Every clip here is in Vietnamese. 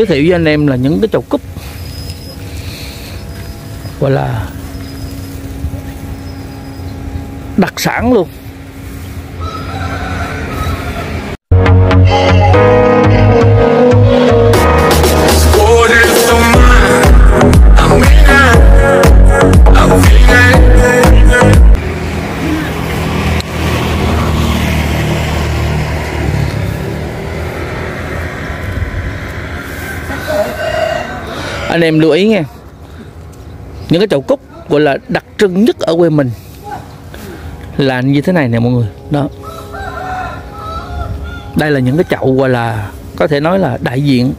giới thiệu với anh em là những cái chậu cúc gọi là đặc sản luôn. Anh em lưu ý nha những cái chậu cúc gọi là đặc trưng nhất ở quê mình là như thế này nè mọi người. Đó. Đây là những cái chậu gọi là có thể nói là đại diện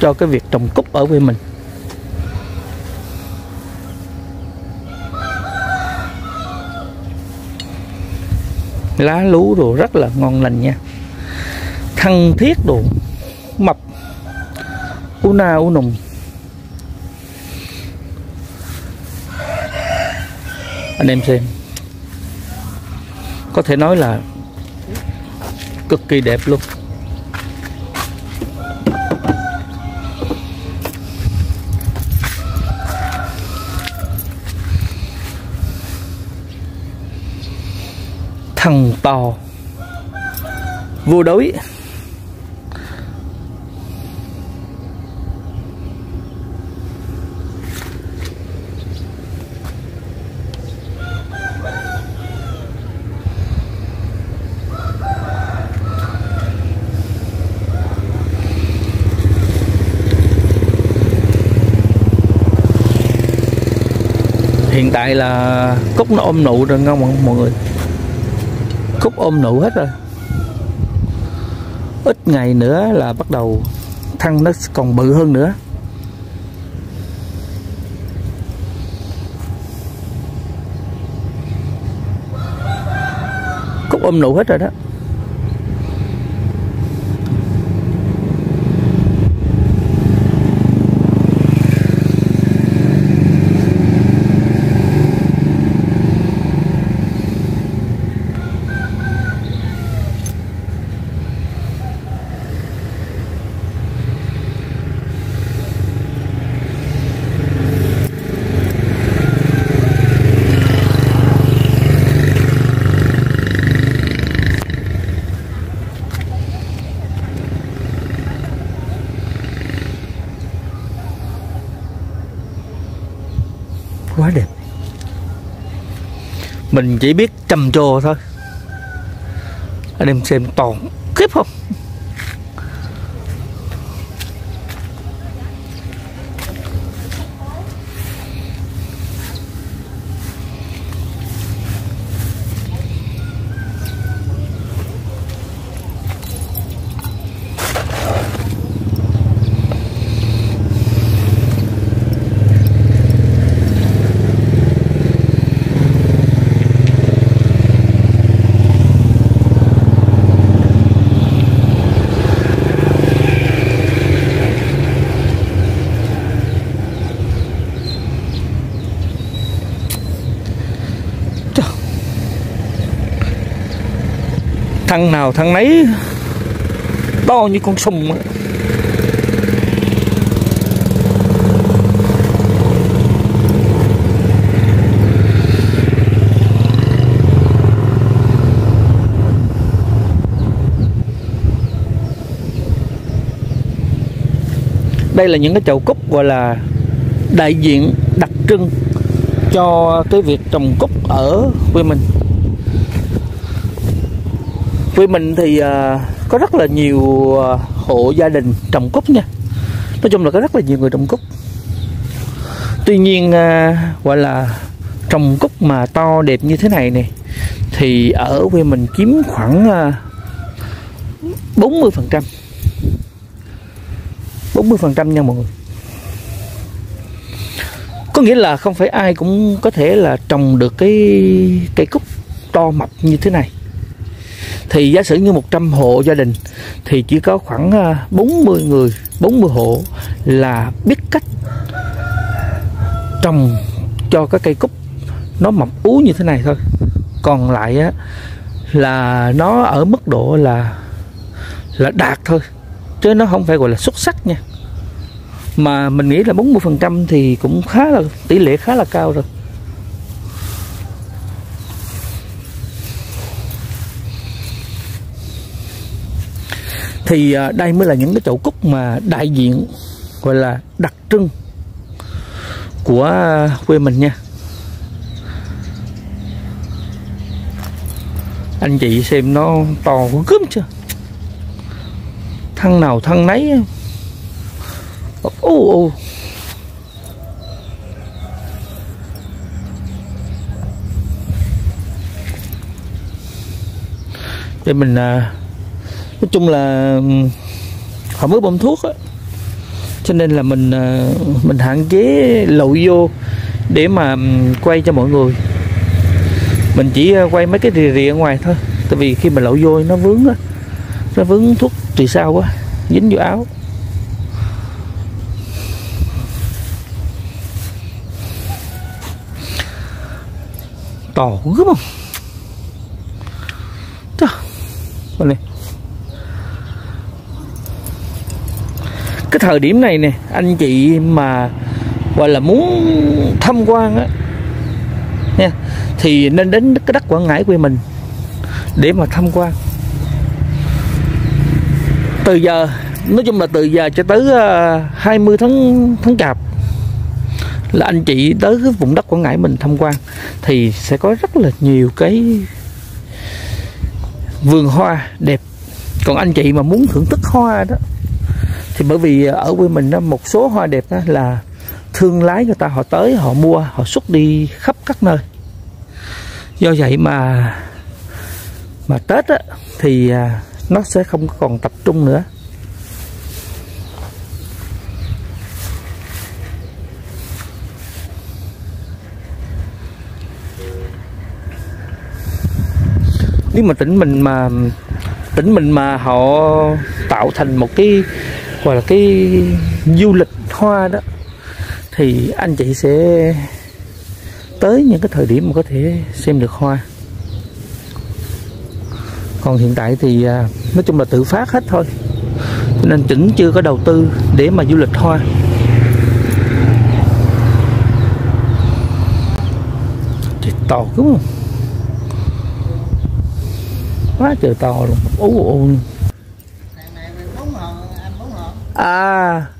cho cái việc trồng cúc ở quê mình. Lá lú đồ rất là ngon lành nha. Thân thiết đồ mập. U na u nùng anh em xem. Có thể nói là cực kỳ đẹp luôn. Thằng to vô đối. Tại là cúc nó ôm nụ rồi ngon mọi- mọi người? Cúc ôm nụ hết rồi. Ít ngày nữa là bắt đầu thân nó còn bự hơn nữa. Cúc ôm nụ hết rồi đó quá đẹp mình chỉ biết trầm trồ thôi. Anh em xem toàn kiếp không? Thằng nào thằng nấy to như con sùng ấy. đây là những cái chậu cúc gọi là đại diện đặc trưng cho cái việc trồng cúc ở quê mình quê mình thì uh, có rất là nhiều uh, hộ gia đình trồng cúc nha. Nói chung là có rất là nhiều người trồng cúc. Tuy nhiên uh, gọi là trồng cúc mà to đẹp như thế này nè thì ở quê mình chiếm khoảng uh, 40 phần trăm. 40 phần trăm nha mọi người. Có nghĩa là không phải ai cũng có thể là trồng được cái cây cúc to mập như thế này thì giả sử như 100 hộ gia đình, thì chỉ có khoảng à, 40 người 40 hộ là biết cách trồng cho cái cây cúc nó mọc ú như thế này thôi. Còn lại á, là nó ở mức độ là là đạt thôi, chứ nó không phải gọi là xuất sắc nha. Mà mình nghĩ là 40% thì cũng khá là, tỷ lệ khá là cao rồi. Thì à, đây mới là những cái chậu cúc mà đại diện, gọi là, đặc trưng của à, quê mình nha. Anh chị xem nó to gớm chưa? Thân nào thân nấy ô ô để mình à, nói chung là họ mới bơm thuốc á. Cho nên là mình ờ, mình hạn chế lội vô để mà quay cho mọi người. Mình chỉ ờ, quay mấy cái rìa rìa ở ngoài thôi. Tại vì khi mà lội vô nó vướng á nó vướng thuốc trừ sao quá dính vô áo. To gấp không Trời, này cái thời điểm này nè, anh chị mà, gọi là muốn tham quan á, nha, thì nên đến cái đất Quảng Ngãi quê mình để mà tham quan. Từ giờ, nói chung là từ giờ cho tới ờ, 20 tháng tháng chạp là anh chị tới cái vùng đất Quảng Ngãi mình tham quan thì sẽ có rất là nhiều cái vườn hoa đẹp. Còn anh chị mà muốn thưởng thức hoa đó thì bởi vì ở quê mình đó, một số hoa đẹp đó là thương lái người ta họ tới họ mua họ xuất đi khắp các nơi. Do vậy mà mà tết á, thì à, nó sẽ không còn tập trung nữa. Nếu mà tỉnh mình mà tỉnh mình mà họ tạo thành một cái gọi là cái du lịch hoa đó, thì anh chị sẽ tới những cái thời điểm mà có thể xem được hoa. Còn hiện tại thì à, nói chung là tự phát hết thôi. Nên tỉnh chưa có đầu tư để mà du lịch hoa. Thì to đúng không quá trời to luôn. Ú ù à.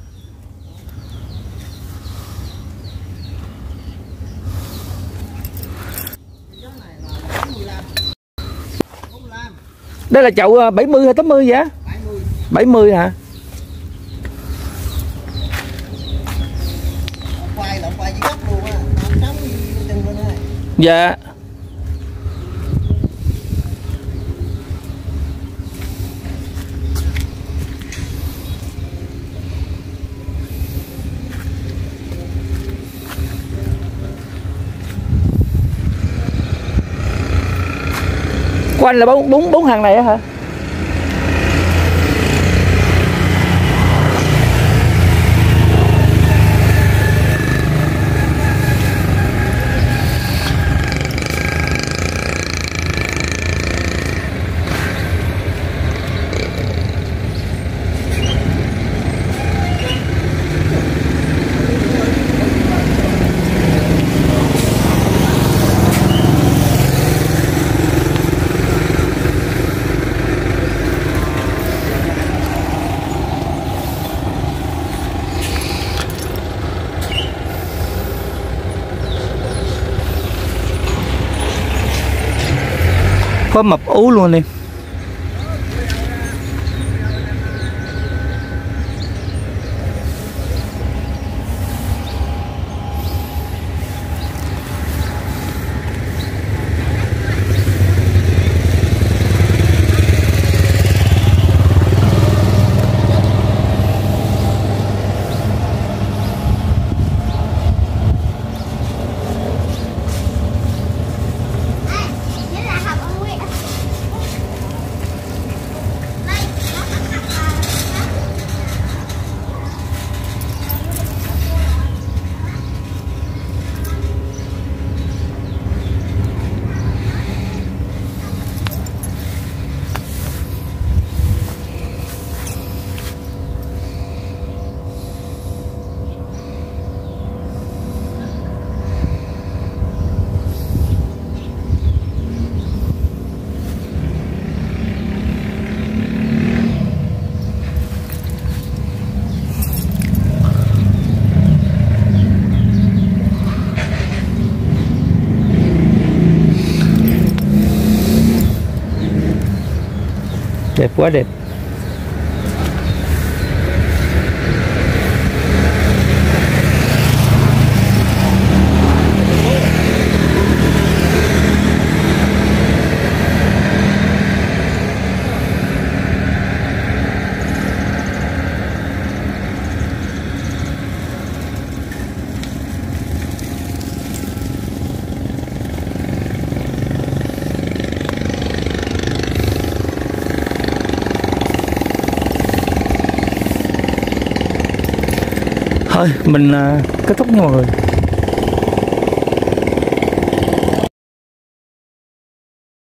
Đây là chậu à, 70 hay 80 vậy 70 70 hả? Quay lộn quay dưới gốc luôn á nó trống chân luôn á dạ của anh là bốn bốn bốn hàng này á hả? Có mập ú luôn em đẹp quá thôi mình à, kết thúc nha mọi người.